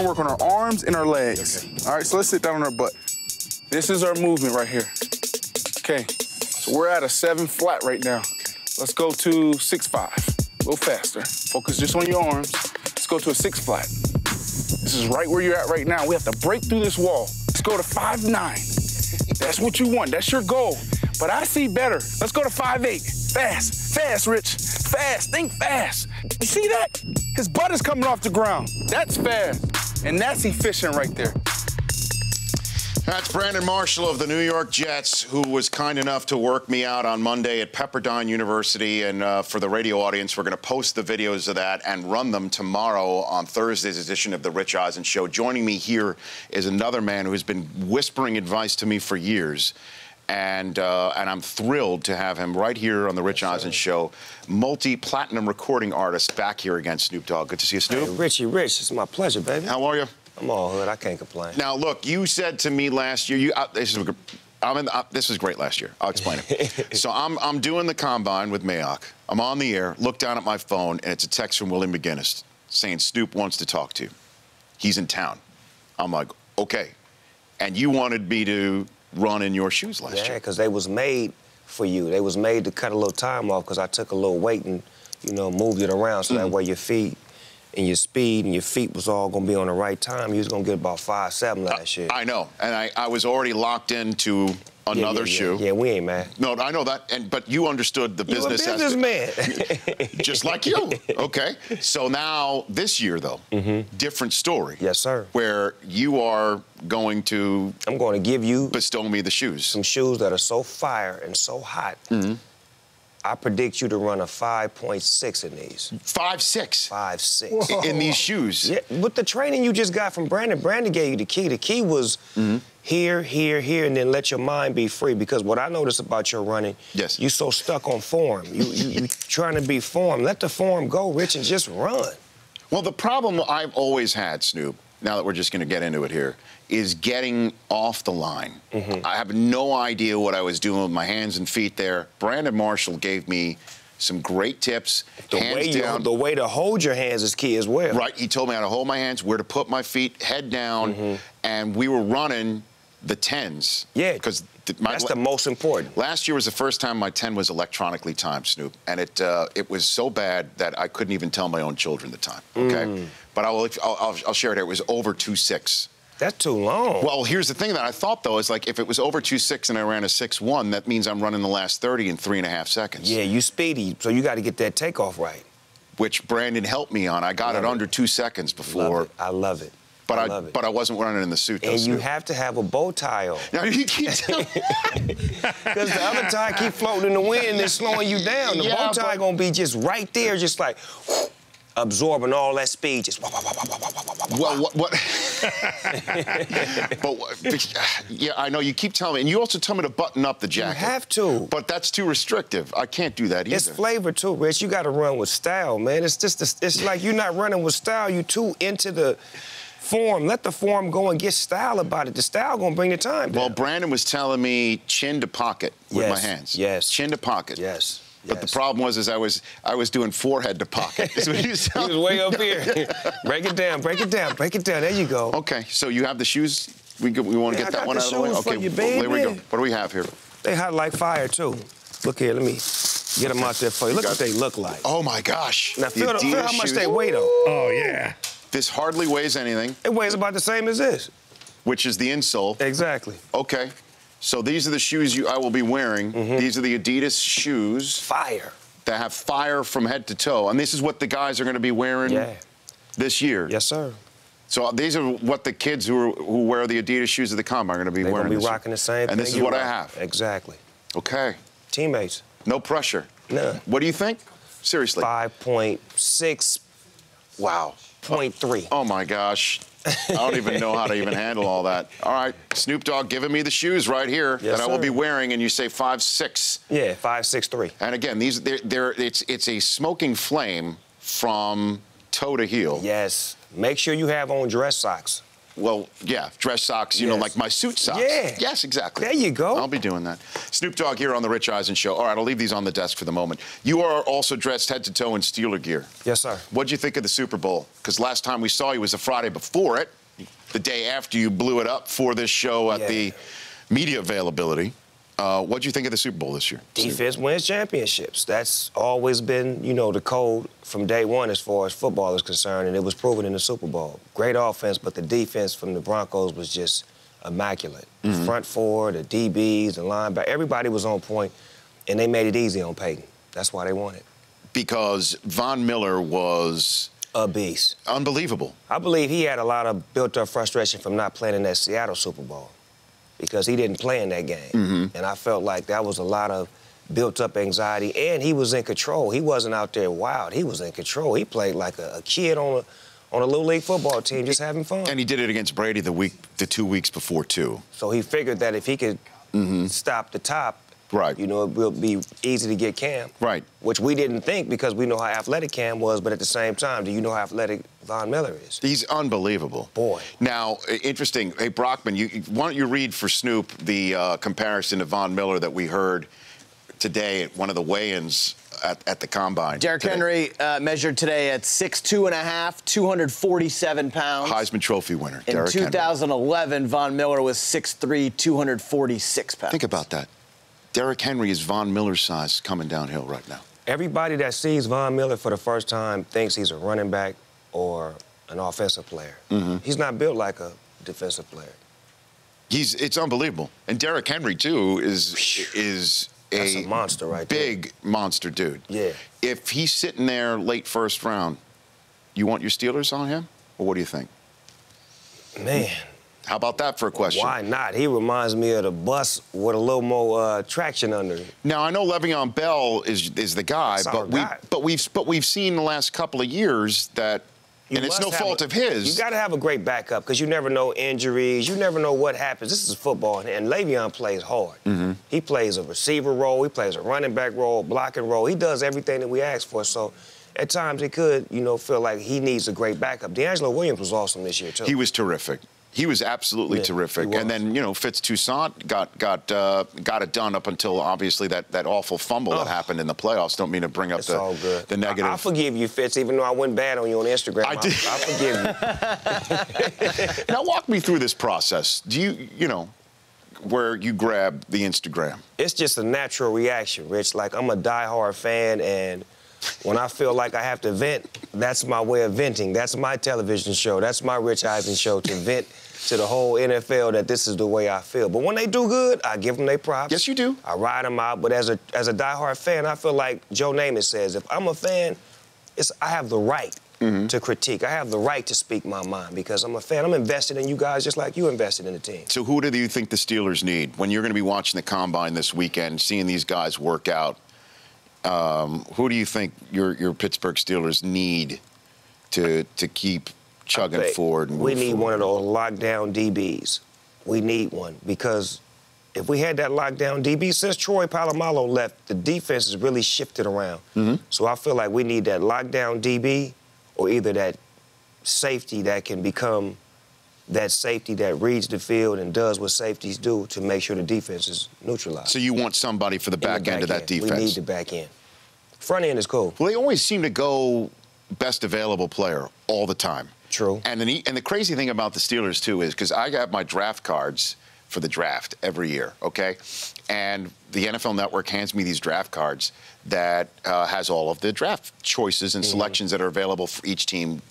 gonna work on our arms and our legs. Okay. All right, so let's sit down on our butt. This is our movement right here. Okay, so we're at a seven flat right now. Let's go to six five, a little faster. Focus just on your arms. Let's go to a six flat. This is right where you're at right now. We have to break through this wall. Let's go to five nine. That's what you want. That's your goal. But I see better. Let's go to five eight. Fast, fast, Rich. Fast. Think fast. You see that? His butt is coming off the ground. That's fast. And that's efficient right there. That's Brandon Marshall of the New York Jets, who was kind enough to work me out on Monday at Pepperdine University. And uh, for the radio audience, we're going to post the videos of that and run them tomorrow on Thursday's edition of The Rich Eisen Show. Joining me here is another man who has been whispering advice to me for years. And, uh, and I'm thrilled to have him right here on The Rich Eisen Show. Multi platinum recording artist back here again, Snoop Dogg. Good to see you, Snoop. Hey, Richie Rich, it's my pleasure, baby. How are you? I'm all hood. I can't complain. Now, look, you said to me last year, you, uh, this, is, I'm in, uh, this was great last year. I'll explain it. so I'm, I'm doing the combine with Mayock. I'm on the air, look down at my phone, and it's a text from Willie McGinest saying Snoop wants to talk to you. He's in town. I'm like, okay. And you wanted me to run in your shoes last yeah, year. because they was made for you. They was made to cut a little time off because I took a little weight and, you know, moved it around so Mm-hmm. that way your feet and your speed and your feet was all gonna be on the right time. You was gonna get about five seven last year. I know, and I, I was already locked into Yeah, another yeah, shoe. Yeah, yeah, we ain't man. No, I know that, and but you understood the You a business aspect. businessman. just like you. Okay. So now this year, though, different story. Yes, sir. Where you are going to I'm gonna give you bestow me the shoes. some shoes that are so fire and so hot. Mm-hmm. I predict you to run a 5.6 in these. Five six Five six. in these shoes. Yeah, with the training you just got from Brandon, Brandon gave you the key. The key was Mm-hmm. here, here, here, and then let your mind be free. Because what I noticed about your running, Yes. you so stuck on form. You you, you trying to be form. Let the form go, Rich, and just run. Well, the problem I've always had, Snoop, now that we're just going to get into it here, is getting off the line. Mm-hmm. I have no idea what I was doing with my hands and feet there. Brandon Marshall gave me some great tips. The way you, down. the way to hold your hands is key as well. Right. He told me how to hold my hands, where to put my feet, head down, Mm-hmm. and we were running the tens. Yeah, Because my That's the most important. last year was the first time my ten was electronically timed, Snoop, and it uh, it was so bad that I couldn't even tell my own children the time. Okay. Mm. But I will, I'll, I'll, I'll share it. here. It was over two six. That's too long. Well, here's the thing that I thought though is like if it was over two six and I ran a six one, that means I'm running the last thirty in three and a half seconds. yeah, you speedy, so you got to get that takeoff right. Which Brandon helped me on. I got Love it it. under two seconds before. Love it. I love it. But I I, love it. but I wasn't running in the suit. though, and you Snoop. have to have a bow tie on. Now you keep telling me Because the other tie keep floating in the wind and it's slowing you down. The Yeah, bow tie but- gonna be just right there, just like absorbing all that speed. Just wah, wah, wah. Well, what? what but yeah, I know you keep telling me, and you also tell me to button up the jacket. you have to. But that's too restrictive. I can't do that either. It's flavor too, Rich. You got to run with style, man. It's just it's like you're not running with style. You too into the form. Let the form go and get style about it. The style gonna bring the time well. Brandon was telling me chin to pocket with my hands. yes. Chin to pocket. Yes. But yes. the problem was, is I was I was doing forehead to pocket. Is what he was He was way up here. break it down. Break it down. Break it down. There you go. Okay, so you have the shoes. We we want to Yeah, get I that one the out of the way. shoes for Okay, you, well, there we go. What do we have here? They hot like fire too. Look here. Let me get them out there for you. Look got- what they look like. Oh my gosh! Now feel, the, feel how much shoes. they weigh though. Oh, yeah. This hardly weighs anything, It weighs about the same as this. which is the insole. Exactly. Okay. So these are the shoes you I will be wearing. Mm-hmm. These are the Adidas shoes Fire. that have fire from head to toe. And this is what the guys are going to be wearing Yeah. this year. Yes, sir. So these are what the kids who, are, who wear the Adidas shoes at the combine are going to be They're wearing. gonna be this year. rocking the same thing. And this is you what I have. Exactly. Okay. Teammates. No pressure. None. What do you think? Seriously. Five point six Wow. point three. Oh my gosh. I don't even know how to even handle all that. All right, Snoop Dogg giving me the shoes right here Yes, that I will sir. be wearing, and you say five six. Yeah, five six three. And again, these they're, they're it's it's a smoking flame from toe to heel. Yes. Make sure you have on dress socks. Well, yeah, dress socks, you know, like my suit socks. Yeah. Yes, exactly. There you go. I'll be doing that. Snoop Dogg here on The Rich Eisen Show. All right, I'll leave these on the desk for the moment. You are also dressed head to toe in Steeler gear. Yes, sir. What'd you think of the Super Bowl? Because last time we saw you was the Friday before it, the day after you blew it up for this show at Yeah. the media availability. Uh, what do you think of the Super Bowl this year? Defense wins championships. That's always been, you know, the code from day one as far as football is concerned, and it was proven in the Super Bowl. Great offense, but the defense from the Broncos was just immaculate. The front four, the DBs, the linebacker, everybody was on point, and they made it easy on Peyton. That's why they won it. Because Von Miller was A beast. unbelievable. I believe he had a lot of built-up frustration from not playing in that Seattle Super Bowl because he didn't play in that game, mm-hmm. and I felt like that was a lot of built-up anxiety. And he was in control. He wasn't out there wild. He was in control. He played like a, a kid on a on a little league football team, just having fun. And he did it against Brady the week, the two weeks before too. so he figured that if he could mm-hmm. stop the top, Right. you know, it will be easy to get Cam. Right. Which we didn't think because we know how athletic Cam was, but at the same time, do you know how athletic Von Miller is? He's unbelievable. Boy. Now, interesting. Hey, Brockman, you, why don't you read for Snoop the uh, comparison to Von Miller that we heard today at one of the weigh-ins at, at the combine? Derrick. Henry uh, measured today at 6'2 and a half, 247 pounds. Heisman Trophy winner. In Derrick Henry. 2011, Von Miller was 6'3, 246 pounds. Think about that. Derrick Henry is Von Miller's size coming downhill right now. Everybody that sees Von Miller for the first time thinks he's a running back or an offensive player. Mm-hmm. He's not built like a defensive player. He's it's unbelievable. And Derrick Henry too is is a, a monster right there. big monster dude. Yeah. If he's sitting there late first round, you want your Steelers on him, or what do you think? Man, How about that for a question? why not? He reminds me of the bus with a little more uh, traction under it. Now I know Le'Veon Bell is is the guy, but we but we've but we've seen the last couple of years that, You and it's no fault a- of his. You got to have a great backup because you never know injuries. You never know what happens. This is football, and Le'Veon plays hard. Mm-hmm. He plays a receiver role. He plays a running back role, blocking role. He does everything that we ask for. So, at times, it could, you know, feel like he needs a great backup. DeAngelo Williams was awesome this year too. He was terrific. He was absolutely Yeah, terrific. And then you know Fitz Toussaint got got uh, got it done up until obviously that, that awful fumble that Oh. happened in the playoffs. Don't mean to bring up It's the the negative. I, I forgive you, Fitz, even though I went bad on you on Instagram. I did. I, forgive you. now walk me through this process. Do you you know where you grab the Instagram? it's just a natural reaction, Rich. Like I'm a diehard fan, and when I feel like I have to vent, that's my way of venting. That's my television show. That's my Rich Eisen show to vent to the whole NFL that this is the way I feel. But when they do good, I give them their props. Yes, you do. I ride them out. But as a as a diehard fan, I feel like Joe Namath says, if I'm a fan, it's I have the right. Mm-hmm. To critique, I have the right to speak my mind because I'm a fan. I'm invested in you guys just like you invested in the team. So who do you think the Steelers need when you're going to be watching the combine this weekend, seeing these guys work out? Um, who do you think your your Pittsburgh Steelers need to to keep chugging forward? And we need forward? one of those lockdown DBs. We need one because if we had that lockdown DB since Troy Polamalu left, the defense has really shifted around. Mm-hmm. So I feel like we need that lockdown DB or either that safety that can become that safety that reads the field and does what safeties do to make sure the defense is neutralized. So you want somebody for the In the back end of that defense? We need the back end. Front end is cool. Well, they always seem to go best available player all the time. True. And the and the crazy thing about the Steelers too is because I got my draft cards for the draft every year, okay, and the NFL Network hands me these draft cards that uh, has all of the draft choices and selections that are available for each team,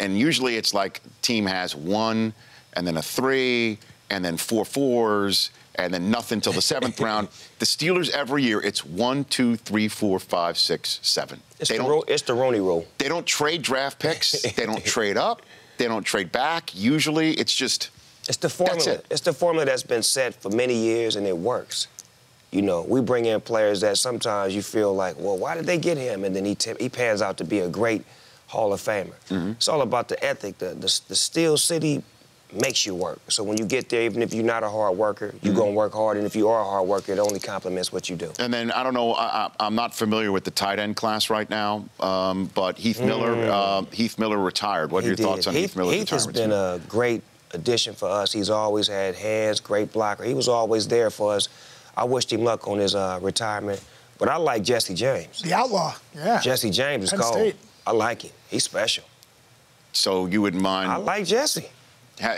and usually it's like team has one, and then a three, and then four fours. And then nothing till the seventh round. The Steelers every year, it's one, two, three, four, five, six, seven. It's They the, ro- it's the Rooney rule. they don't trade draft picks. they don't trade up. They don't trade back. Usually, it's just It's the formula. it. It's the formula that's been set for many years and it works. You know, we bring in players that sometimes you feel like, well, why did they get him? And then he, t- he pans out to be a great Hall of Famer. Mm-hmm. It's all about the ethic. The, the, the Steel City makes you work. So when you get there, even if you're not a hard worker, you're Mm-hmm. going to work hard. And if you are a hard worker, it only complements what you do. And then I don't know. I, I, I'm not familiar with the tight end class right now, um, but Heath Miller. Uh, Heath Miller retired. What are Mm. He your thoughts on Heath, Heath, Miller's Heath has retirement? been a great addition for us. He's always had hands, great blocker. He was always there for us. I wished him luck on his uh, retirement. But I like Jesse James. The outlaw, yeah. Jesse James is Penn cold. State. I like him. He's special. So you wouldn't mind I like Jesse.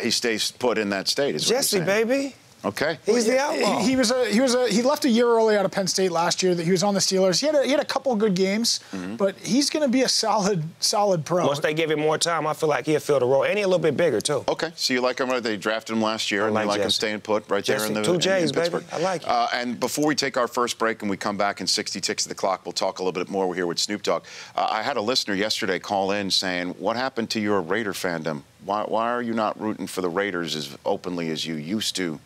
he stays put in that state? Is Jesse, baby. Okay. He's the outlaw. He, he was a he was a he left a year early out of Penn State last year. That he was on the Steelers. He had a, he had a couple good games, Mm-hmm. but he's going to be a solid solid pro. Once they give him more time, I feel like he'll fill the role. And he's a little bit bigger, too. Okay, so you like him? right? They drafted him last year, I and like you like him staying put right there in the two J's, in baby. Pittsburgh. I like it. Uh, and before we take our first break and we come back in 60 ticks of the clock, we'll talk a little bit more. We're here with Snoop Dogg. Uh, I had a listener yesterday call in saying, "What happened to your Raider fandom? Why, why are you not rooting for the Raiders as openly as you used to?"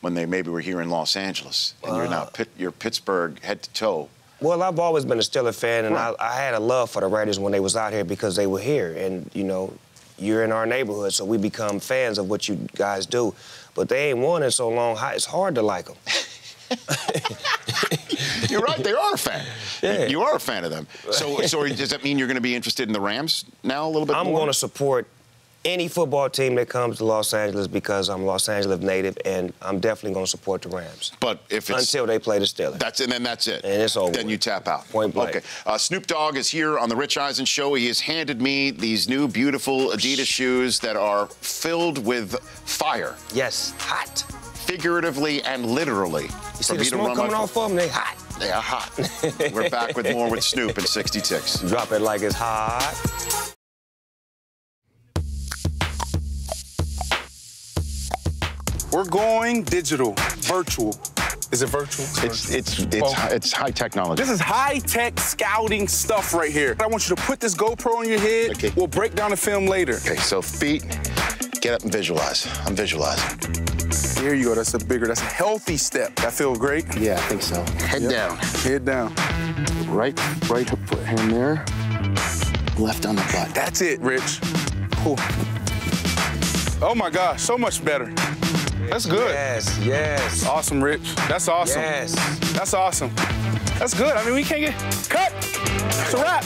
When they maybe were here in Los Angeles, and you're Uh. now Pit, you're Pittsburgh head to toe. Well, I've always been a Steelers fan, and Right. I, I had a love for the Raiders when they was out here because they were here, and you know, you're in our neighborhood, so we become fans of what you guys do. But they ain't won in so long. It's hard to like them. You're right. They are a fan. Yeah. You are a fan of them. So, so does that mean you're going to be interested in the Rams now a little bit I'm going to support any football team that comes to Los Angeles because I'm a Los Angeles native, and I'm definitely going to support the Rams But if it's until they play the Steelers. That's and then that's it. And it's over Then you tap out. Point blank. Okay. Uh, Snoop Dogg is here on the Rich Eisen show. He has handed me these new beautiful Adidas shoes that are filled with fire, yes, hot. figuratively and literally. You see the smoke coming off of them? They hot. They are hot. We're back with more with Snoop in 60 ticks. Drop it like it's hot. We're going digital, virtual. Is it virtual? It's it's it's hi- it's high technology. This is high-tech scouting stuff right here. I want you to put this GoPro on your head. Okay. We'll break down the film later. Okay, so feet. Get up and visualize. I'm visualizing. There you go. That's a bigger, that's a healthy step. That feels great. Yeah, I think so. Head down. Head down. Right, right foot hand there. Left on the butt. That's it, Rich. Whew. Oh my gosh, so much better. That's good. Yes, yes, Awesome, Rich. That's awesome. yes. That's awesome. That's good. I mean, we can't get cut. It's a wrap.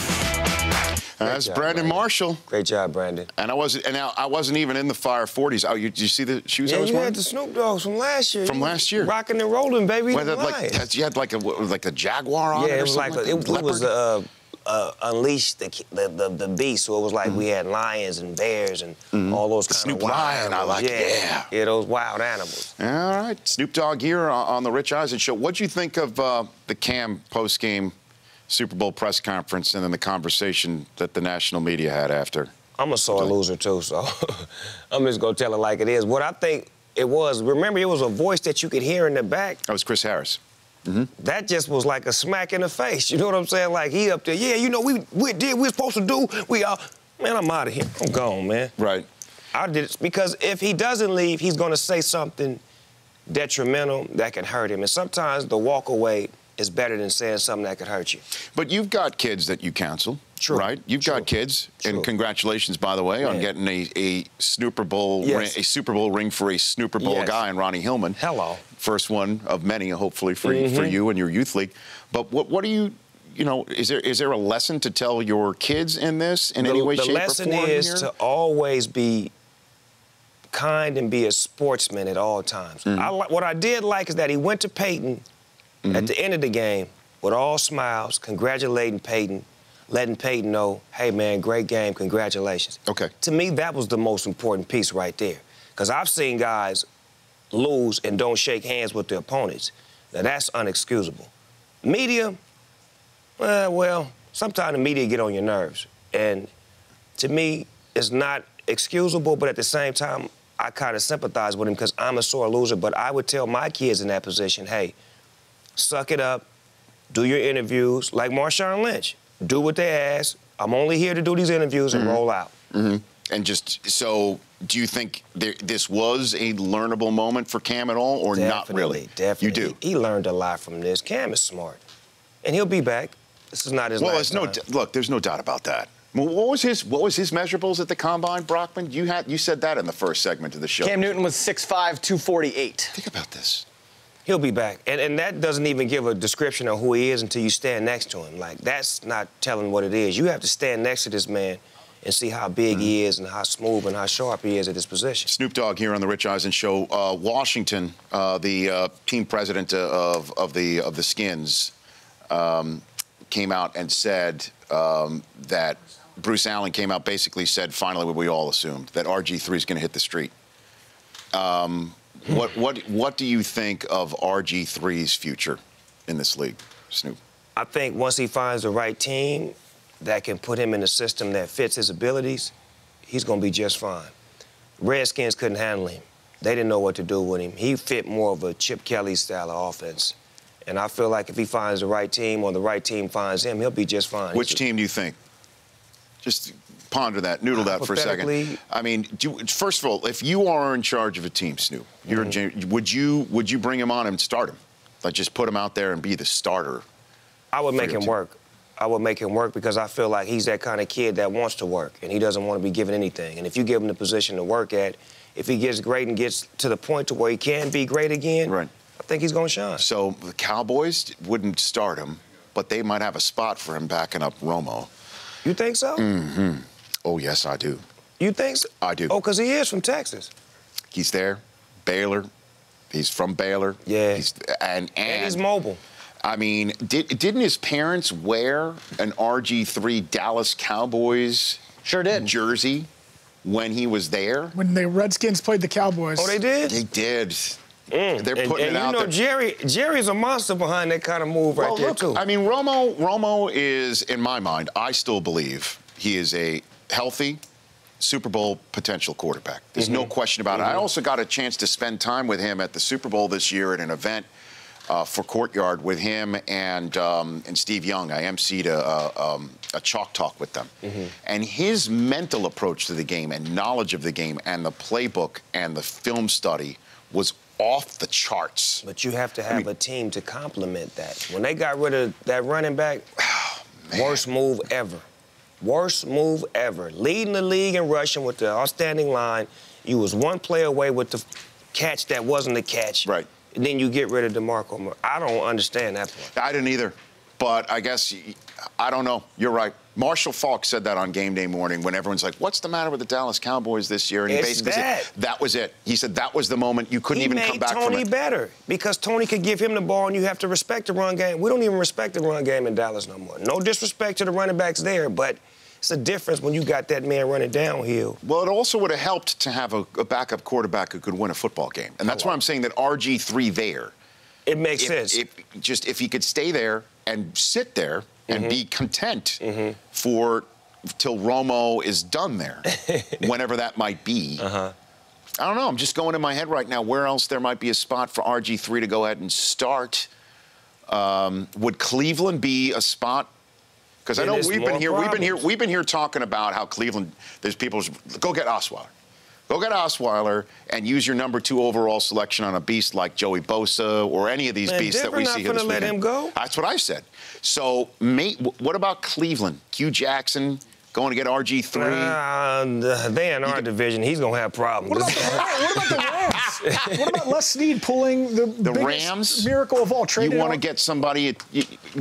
Uh, that's job, Brandon Brandon. Marshall. Great job, Brandon. And I wasn't, and now I wasn't even in the fire 40s. Oh, you, you see the shoes I Yeah, was you wearing? had the Snoop Dogs from last year. From You last year. Rocking and rolling, baby. Well, the that, like, you had like a like a jaguar on it. yeah, or it was something like, a, it, it was Leopard? Uh, uh, unleashed the, the the the beast. So it was like we had lions and bears and all those kind Mm-hmm. Snoop of wild Lion, I animals. like it, yeah. yeah. yeah, those wild animals. All right, Snoop Dogg here on, on the Rich Eisen show. What'd you think of uh, the Cam post game Super Bowl press conference and then the conversation that the national media had after? I'm a sore loser too, so I'm just gonna tell it like it is. What I think it was, remember, it was a voice that you could hear in the back. That was Chris Harris. That just was like a smack in the face. You know what I'm saying? Like he up there, yeah, you know, we we did, we supposed to do, we all, man, I'm out of here. I'm gone, man. Right. I did it because if he doesn't leave, he's gonna say something detrimental that can hurt him. And sometimes the walk away is better than saying something that could hurt you. But you've got kids that you counsel, True. right? You've True. got kids, True. and congratulations, by the way, on getting a, a Snooper Bowl Yes. ring, a Super Bowl ring for a Snooper Bowl Yes. guy, and Ronnie Hillman. Hello. First one of many, hopefully for Mm-hmm. for you and your youth league. But what what do you? You know, is there is there a lesson to tell your kids in this in the, any way, the shape, lesson or form? is here? to always be kind and be a sportsman at all times. Mm-hmm. I li- what I did like is that he went to Peyton Mm-hmm. at the end of the game with all smiles, congratulating Peyton, letting Peyton know, hey man, great game, congratulations. Okay. To me, that was the most important piece right there. Because I've seen guys lose and don't shake hands with their opponents. Now that's unexcusable. Media, uh, well, sometimes the media get on your nerves. And to me, it's not excusable, but at the same time, I kind of sympathize with him because I'm a sore loser. But I would tell my kids in that position, hey, suck it up, do your interviews like Marshawn Lynch. Do what they ask. I'm only here to do these interviews and mm-hmm. roll out. Mm-hmm. and just so, do you think there, this was a learnable moment for Cam at all, or not really? Definitely. You do. He, he learned a lot from this. Cam is smart. And he'll be back. This is not his Well, last there's no time. d- look. There's no doubt about that. What was his What was his measurables at the combine, Brockman? You had you said that in the first segment of the show. Cam Newton was 6'5", 248. think about this. He'll be back. And, and that doesn't even give a description of who he is until you stand next to him. Like, that's not telling what it is. You have to stand next to this man and see how big he is and how smooth and how sharp he is at his position. Snoop Dogg here on the Rich Eisen Show. Uh, Washington, uh, the uh, team president of, of the of the Skins, um, came out and said um, that Bruce Allen came out basically said finally what we all assumed that RG3 is going to hit the street. Um, what what what do you think of RG3's future in this league, Snoop? I think once he finds the right team that can put him in a system that fits his abilities, he's going to be just fine. Redskins couldn't handle him. They didn't know what to do with him. He fit more of a Chip Kelly style of offense. And I feel like if he finds the right team or the right team finds him, he'll be just fine. Which team do you think? Just ponder that, noodle that for a second. I mean, do, first of all, if you are in charge of a team, Snoop, mm-hmm. would you would you bring him on and start him? Like just put him out there and be the starter? I would make him team. work. I would make him work because I feel like he's that kind of kid that wants to work and he doesn't want to be given anything. And if you give him the position to work at, if he gets great and gets to the point to where he can be great again, right. I think he's going to shine. So the Cowboys wouldn't start him, but they might have a spot for him backing up Romo. You think so? Mm-hmm. Oh, yes, I do. You think so? I do. Oh, because he is from Texas. He's there. Baylor. He's from Baylor. Yeah. He's, and, and, and he's mobile. I mean, did, didn't his parents wear an RG3 Dallas Cowboys sure did. jersey when he was there? When the Redskins played the Cowboys. Oh, they did? They did. Mm. They're putting and, and it out you know, there. Jerry, Jerry's a monster behind that kind of move well, right there, look, too. I mean, Romo, Romo is, in my mind, I still believe he is a healthy, Super Bowl potential quarterback. There's mm-hmm. no question about mm-hmm. it. I mm-hmm. also got a chance to spend time with him at the Super Bowl this year at an event uh, for Courtyard with him and um, and Steve Young. I emceed a, a, um, a chalk talk with them, mm-hmm. and his mental approach to the game and knowledge of the game and the playbook and the film study was off the charts. But you have to have I mean, a team to complement that. When they got rid of that running back, oh, worst move ever. Worst move ever. Leading the league in rushing with the outstanding line. You was one play away with the catch that wasn't a catch. Right. And then you get rid of DeMarco. I don't understand that part. I didn't either. But I guess, I don't know. You're right. Marshall Faulk said that on game day morning when everyone's like, what's the matter with the Dallas Cowboys this year? And he it's basically that. said, that was it. He said that was the moment you couldn't he even come back Tony from it. Tony better because Tony could give him the ball and you have to respect the run game. We don't even respect the run game in Dallas no more. No disrespect to the running backs there, but it's a difference when you got that man running downhill. Well, it also would have helped to have a, a backup quarterback who could win a football game. And that's why I'm saying that RG3 there. It makes if, sense. If, just if he could stay there and sit there and mm-hmm. be content mm-hmm. for till Romo is done there, whenever that might be. Uh-huh. I don't know. I'm just going in my head right now where else there might be a spot for RG3 to go ahead and start. Um, would Cleveland be a spot? Because I know we've been here, problems. we've been here, we've been here talking about how Cleveland. There's people go get Osweiler. Go get Osweiler and use your number two overall selection on a beast like Joey Bosa or any of these Man, beasts that we see here this let him go. That's what I said. So, mate, what about Cleveland? Hue Jackson going to get RG3? Uh, they in our division. He's going to have problems. What about the, what about the Rams? what about Les Snead pulling the, the Rams miracle of all? You want to get somebody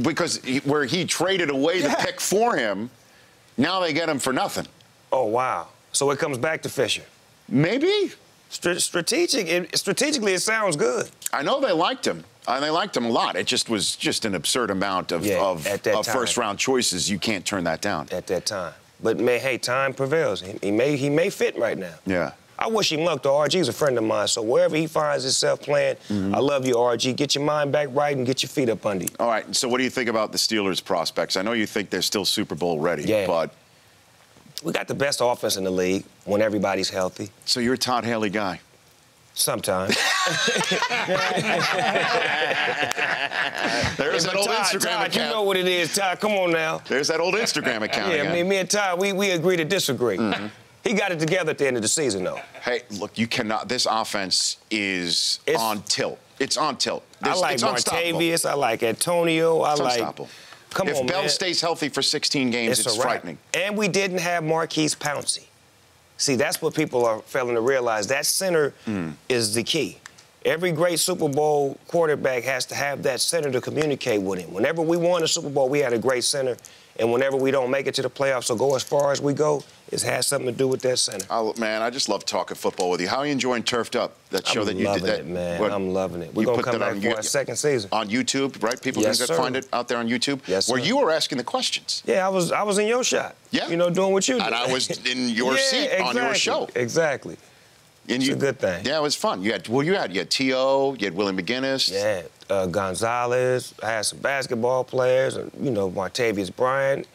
because where he traded away yeah. the pick for him, now they get him for nothing. Oh wow! So it comes back to Fisher. Maybe. strategic. It, strategically, it sounds good. I know they liked him. And they liked him a lot. It just was just an absurd amount of, yeah, of, of first round choices. You can't turn that down. At that time. But may, hey, time prevails. He, he, may he may fit right now. Yeah. I wish him luck. The RG's a friend of mine, so wherever he finds himself playing, mm-hmm. I love you, RG. Get your mind back right and get your feet up under you. All right. So, what do you think about the Steelers' prospects? I know you think they're still Super Bowl ready, yeah. but we got the best offense in the league when everybody's healthy. So you're a Todd Haley guy. Sometimes. There's that old Todd, Instagram Todd, account. You know what it is, Todd. Come on now. There's that old Instagram account. yeah, me, me and Todd, we, we agree to disagree. Mm-hmm. He got it together at the end of the season, though. Hey, look, you cannot. This offense is it's, on tilt. It's on tilt. There's, I like Martavis. I like Antonio. I it's like. Come if on, Bell man. stays healthy for 16 games, it's, it's frightening. And we didn't have Maurkice Pouncey. See, that's what people are failing to realize. That center mm. is the key. Every great Super Bowl quarterback has to have that center to communicate with him. Whenever we won the Super Bowl, we had a great center. And whenever we don't make it to the playoffs or go as far as we go, it has something to do with that center. Oh, man, I just love talking football with you. How are you enjoying Turfed Up? That show I'm that you did. That, it, man. what- I'm loving it. We're gonna put come that back on for our second season. On YouTube, right? People Yes, can sir. find it out there on YouTube. Yes, Where sir. you were asking the questions. Yeah, I was I was in your shot. Yeah. You know, doing what you do. And I was in your Yeah, seat on your exactly, show. Exactly. And It's a good thing. Yeah, it was fun. You had well, you had you had T.O., you had Willie McGinest. Yeah, uh, Gonzalez. I had some basketball players. You know, Martavis Bryant,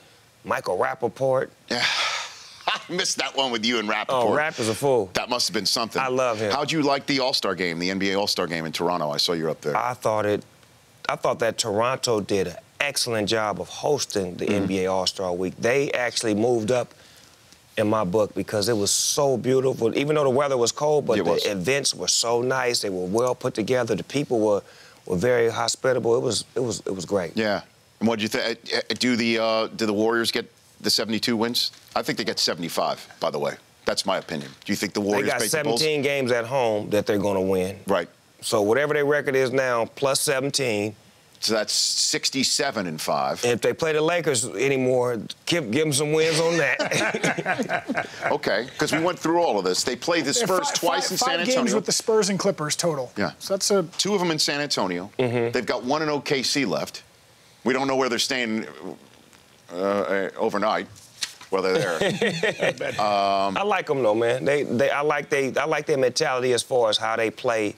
Michael Rappaport. Yeah. I missed that one with you and Rappaport. Oh, Rapp is a fool. That must have been something. I love him. How'd you like the All Star game, the NBA All Star game in Toronto? I saw you up there. I thought it. I thought that Toronto did an excellent job of hosting the Mm-hmm. NBA All Star Week. They actually moved up in my book because it was so beautiful. Even though the weather was cold, but It the was. events were so nice. They were well put together. The people were were very hospitable. It was it was it was great. yeah. And what do you think? Do the uh, do the Warriors get the 72 wins? I think they get 75. By the way, that's my opinion. Do you think the Warriors? They got beat the Bulls? 17 games at home that they're going to win. Right. So whatever their record is now, plus 17. So that's 67 and five. If they play the Lakers anymore, give, give them some wins on that. Okay, because we went through all of this. They played the Spurs fi- twice fi- in five San games with the Spurs and Clippers total. Yeah. So that's a Two of them in San Antonio. Mm-hmm. They've got one in OKC left. We don't know where they're staying uh, uh, overnight. Well, they're there. I like them though, man. They, they, I like they, I like their mentality as far as how they play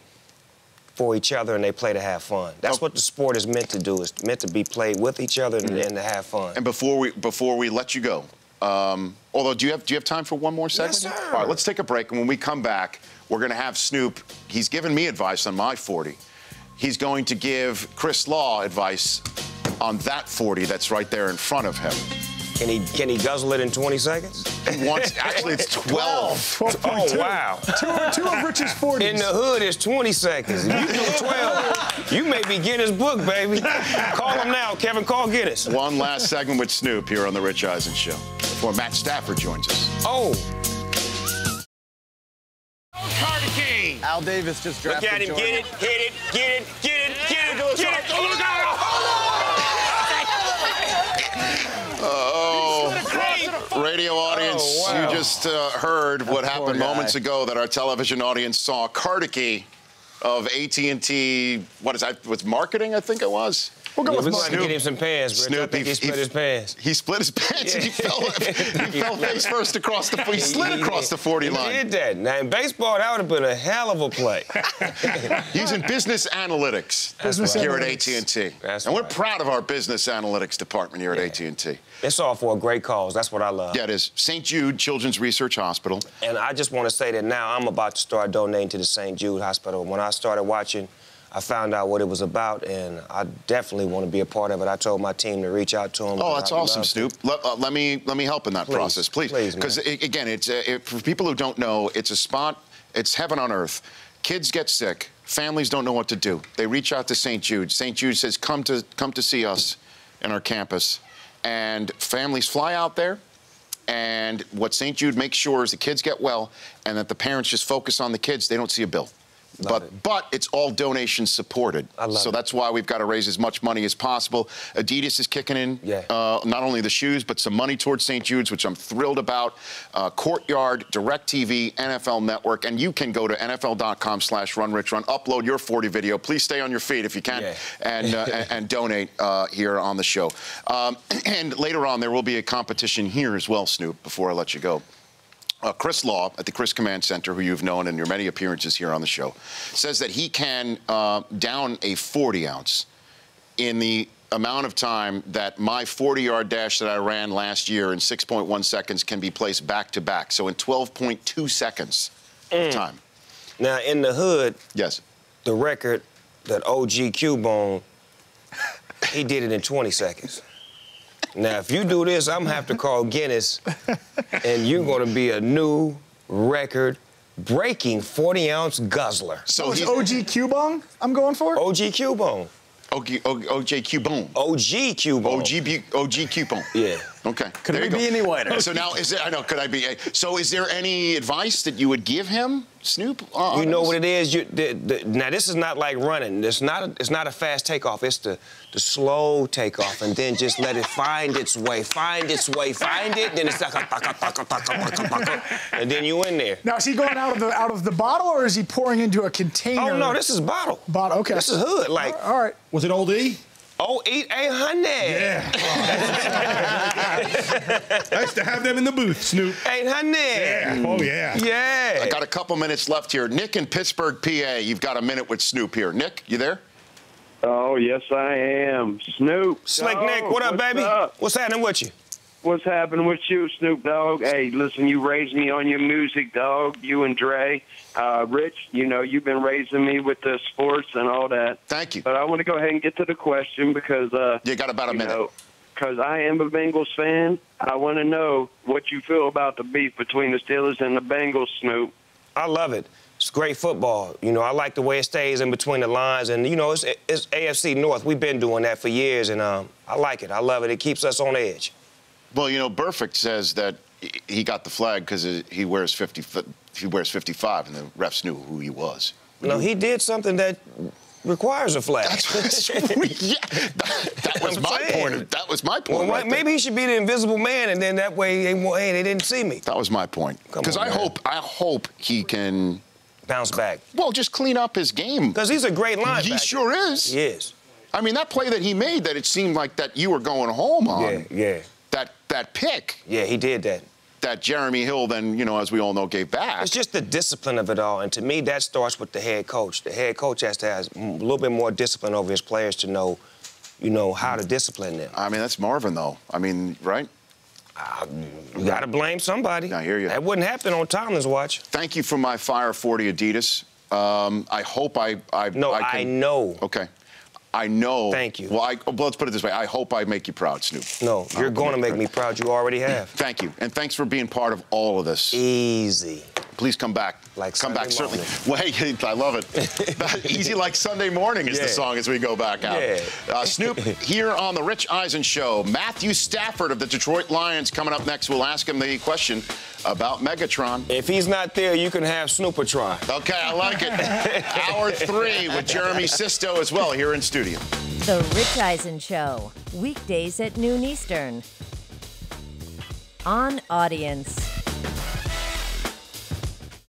for each other and they play to have fun. That's Oh. what the sport is meant to do. It's meant to be played with each other and, and to have fun. and before we before we let you go, um, although do you have do you have time for one more segment? sir. All right, let's take a break, and when we come back, we're going to have Snoop. He's given me advice on my 40. He's going to give Chris Law advice on that 40 that's right there in front of him. Can he, can he guzzle it in 20 seconds? He wants, actually, it's 12. 12.2. Oh wow. Two, two of Rich's 40s. In the hood is 20 seconds. You do 12, you may be Guinness Book, baby. Call him now, Kevin. Call Guinness. One last segment with Snoop here on The Rich Eisen Show before Matt Stafford joins us. Oh, Al Davis just look at him. Jordan. Get it, hit it, get it, get it, get it, get it. Oh, look out. Oh, radio audience, Oh, wow. you just uh, heard what happened moments ago that our television audience saw. Cardicky of AT&T, what is that, was marketing, I think it was? We'll go Yeah, with we're Mark. going to get him some pants, Rich. I Snoop, he, he- split he- his pants. He split his pants and he fell, he fell face first across the, he slid across the 40 he line. did that. Now, in baseball, that would have been a hell of a play. He's in business analytics Business here at analytics. AT&T. That's and we're right. proud of our business analytics department here at AT&T. it's all for a great cause. That's what I love. Yeah, it is. St. Jude Children's Research Hospital. And I just want to say that now I'm about to start donating to the St. Jude Hospital. When I started watching, I found out what it was about, and I definitely want to be a part of it. I told my team to reach out to them. Oh, that's awesome. Snoop. Let, uh, let me let me help in that Please, process, please. please. Because again, it's uh, it, for people who don't know, it's a spot. It's heaven on earth. Kids get sick. Families don't know what to do. They reach out to St. Jude. St. Jude says, "Come to come to see us in our campus," and families fly out there. And what St. Jude makes sure is the kids get well, and that the parents just focus on the kids. They don't see a bill. Love but it. but it's all donation supported. I love so it. that's why we've got to raise as much money as possible. Adidas is kicking in Yeah. uh, not only the shoes, but some money towards St. Jude's, which I'm thrilled about. Uh, Courtyard, DirecTV, NFL Network, and you can go to NFL.com slash Run Rich Run, upload your 40 video. Please stay on your feet if you can, Yeah. and, uh, and, and donate uh, here on the show. Um, and later on, there will be a competition here as well, Snoop, before I let you go. Uh, Chris Law at the Chris Command Center, who you've known in your many appearances here on the show, says that he can uh, down a 40 ounce in the amount of time that my 40 yard dash that I ran last year in 6.1 seconds can be placed back to back. So in 12.2 seconds of time. Now, in the hood, Yes. the record that OG Cubone, he did it in 20 seconds. Now, if you do this, I'm gonna have to call Guinness, and you're gonna be a new record breaking 40 ounce guzzler. So Oh, it's he's OG Cubong I'm going for? OG Cubone. OG, OJ Cubone. OG Cubone. OG, Bu- OG Cubone. Yeah. Okay. Could there we be any whiter? So now, is there, I know, could I be? So, is there any advice that you would give him, Snoop? Uh, You know what it is. You, the, the, now this is not like running. It's not. A, it's not a fast takeoff. It's the the slow takeoff, and then just let it find its way, find its way, find it. Then it's like a taka, taka, taka, taka, taka, and then you in there. Now is he going out of the out of the bottle or is he pouring into a container? Oh no, this is bottle. Bottle, okay. This is hood. Like All right. Was it Old E? Oh eight eight hundred. Nice to have them in the booth, Snoop. Eight hundred. Yeah. Oh yeah. Yeah. I got a couple minutes left here. Nick in Pittsburgh, PA. You've got a minute with Snoop here. Nick, you there? Oh, yes, I am. Snoop. Slick Dogg, Nick, oh, what up, baby? Up? What's happening with you? What's happening with you, Snoop Dogg? Hey, listen, you raised me on your music, dog. You and Dre. Uh, Rich, you know, you've been raising me with the sports and all that. Thank you. But I want to go ahead and get to the question because, uh, You got about a minute. because I am a Bengals fan. I want to know what you feel about the beef between the Steelers and the Bengals, Snoop. I love it. It's great football. You know, I like the way it stays in between the lines, and you know, it's, it's AFC North. We've been doing that for years, and um, I like it. I love it. It keeps us on edge. Well, you know, Burfict says that he got the flag because he wears 50. He wears 55, and the refs knew who he was. No, he did something that requires a flag. That's yeah, that, that was I'm my saying. point. That was my point. why- right there. maybe he should be the invisible man, and then that way they. Hey, they didn't see me. That was my point. Because I man. hope, I hope he can, Bounce back. well, just clean up his game. Because he's a great linebacker. He sure is. He is. I mean, that play that he made, that it seemed like that you were going home on. Yeah, yeah, That pick yeah. He did that. that Jeremy Hill then, you know, as we all know, gave back. It's just the discipline of it all, and to me, that starts with the head coach. The head coach has to have a little bit more discipline over his players to know, you know, how to discipline them. I mean, that's Marvin, though. I mean, right? You got to blame somebody. I hear you. That wouldn't happen on Tomlin's watch. Thank you for my Fire 40 Adidas. Um, I hope I, I No, I, I, know. Okay. I know. Thank you. Well, I, well, let's put it this way. I hope I make you proud, Snoop. No, you're going to make me proud. You already have. Thank you, and thanks for being part of all of this. Easy. Please come back. Like come Sunday back, certainly. morning. Well, hey, I love it. Easy like Sunday morning is the song as we go back out. Yeah. Uh, Snoop here on the Rich Eisen Show. Matthew Stafford of the Detroit Lions coming up next. We'll ask him the question about Megatron. If he's not there, you can have Snoopertron. Okay, I like it. Hour three with Jeremy Sisto as well here in studio. The Rich Eisen Show, weekdays at noon Eastern. On Audience.